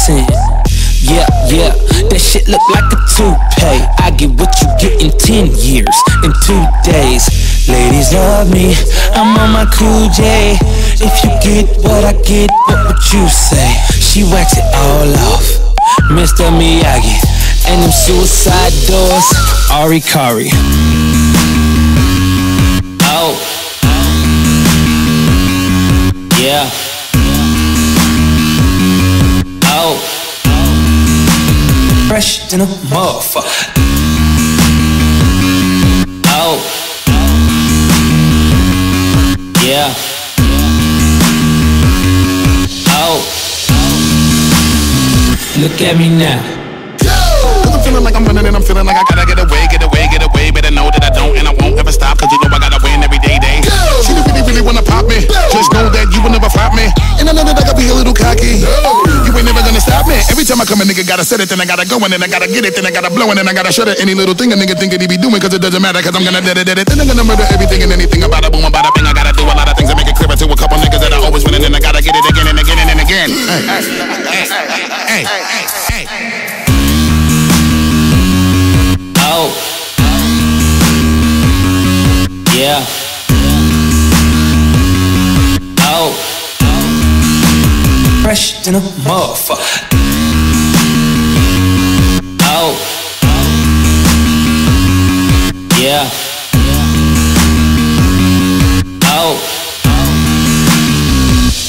missing. Yeah, yeah, that shit look like a toupee. I get what you get in 10 years, in two days. Ladies love me, I'm on my cool J. If you get what I get, what would you say? She wax it all off, Mr. Miyagi. And them suicide doors, hari-kari. Oh. Fresh than a motherfucker. Oh. Yeah. Oh. Look at me now. Cause I'm feeling like I'm running and I'm feeling like I gotta get away, get away, get away. Better know that I don't and I won't ever stop. Cause you know I gotta win me. Every time I come, a nigga gotta set it, then I gotta go, and then I gotta get it, then I gotta blow, and then I gotta shut it. Any little thing a nigga think that he be doing, cause it doesn't matter, cause I'm gonna dead it, dead it. Then I'm gonna murder everything and anything about a boom, about a thing. I gotta do a lot of things to make it clearer to a couple niggas that I always win, and then I gotta get it again and again and again. Hey, hey, hey, hey. Oh. Yeah. Fresh than a motherfucker. Oh. Yeah. Oh.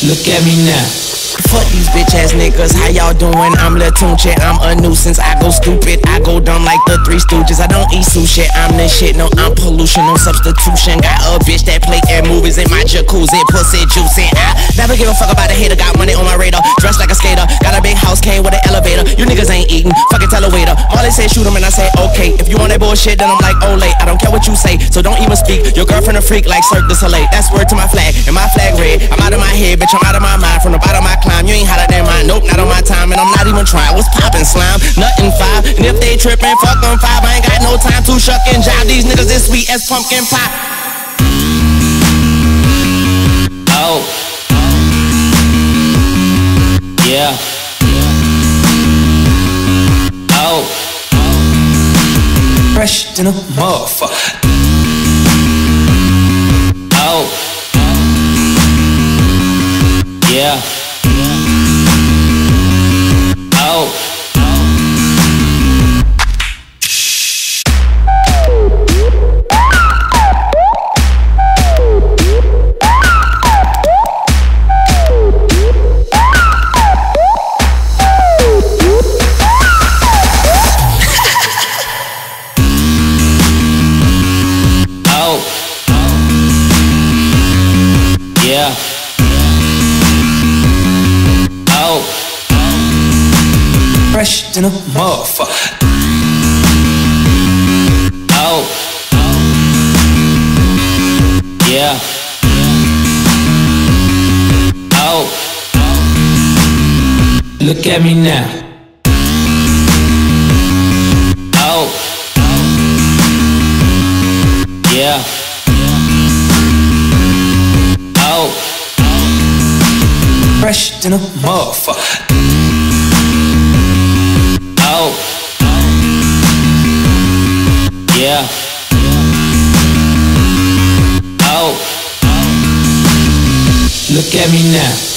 Look at me now. Fuck these bitch ass niggas, how y'all doing? I'm Lil Tunechi, I'm a nuisance. I go stupid, I go dumb like the Three Stooges. I don't eat sushi, I'm the shit, no, I'm pollution, no substitution. Got a bitch that play air movies in my jacuzzi, pussy juicy. I never give a fuck about a hater, got money on my radar. Dressed like a skater, got a big house, came with an elevator. You niggas ain't eating, fucking tell a waiter. All they say shoot him and I say okay. If you want that bullshit, then I'm like, late. I don't care what you say, so don't even speak. Your girlfriend a freak like Cirque du Soleil. That's word to my flag, and my flag red. I'm out of my head, bitch, I'm out of my mind. From the bottom I climb, you ain't hotter than mine. Nope, not on my time, and I'm not even trying. What's poppin', slime? Nothing five. And if they trippin', fuck them five. I ain't got no time to shuck and jive. These niggas is sweet as pumpkin pie. Oh. Yeah. Oh. Fresh than a motherfucker. Fresh than a motherfucker. Oh. Yeah. Oh. Look at me now. Oh. Yeah. Oh. Fresh than a motherfucker. Oh. Yeah. Oh. Look at me now.